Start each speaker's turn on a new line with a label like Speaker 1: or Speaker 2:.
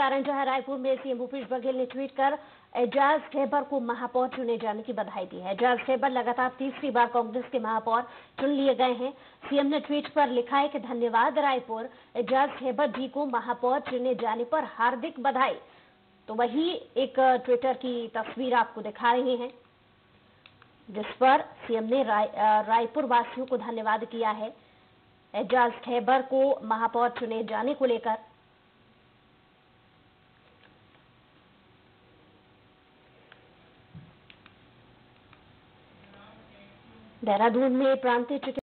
Speaker 1: कारण जो है रायपुर में सीएम भूपेश बघेल ने ट्वीट कर एजाज खैबर को महापौर चुने जाने की बधाई दी है। एजाज खैबर लगातार तीसरी बार कांग्रेस के महापौर चुन लिए गए हैं। सीएम ने ट्वीट पर लिखा है कि धन्यवाद रायपुर एजाज खैबर जी को महापौर चुने जाने पर हार्दिक बधाई। तो वही एक ट्विटर की तस्वीर आपको दिखा रहे हैं जिस पर सीएम ने राय, रायपुर वासियों को धन्यवाद किया है। एजाज खैबर को महापौर चुने जाने को लेकर। देहरादून में प्रांतीय